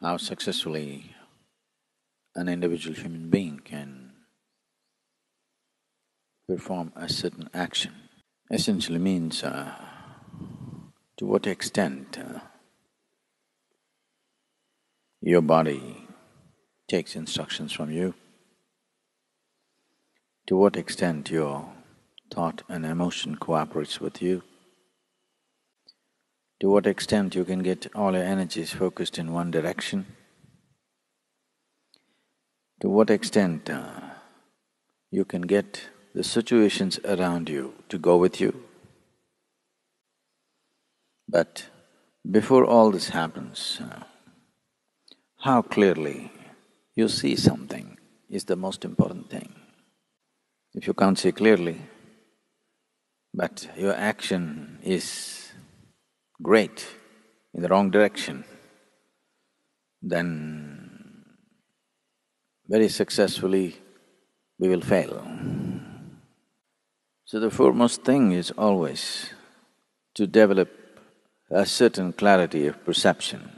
how successfully an individual human being can perform a certain action essentially means uh, to what extent uh, your body takes instructions from you, to what extent your thought and emotion cooperates with you, to what extent you can get all your energies focused in one direction, to what extent uh, you can get the situations around you to go with you. But before all this happens, uh, how clearly you see something is the most important thing. If you can't see clearly, but your action is great in the wrong direction, then very successfully we will fail. So the foremost thing is always to develop a certain clarity of perception.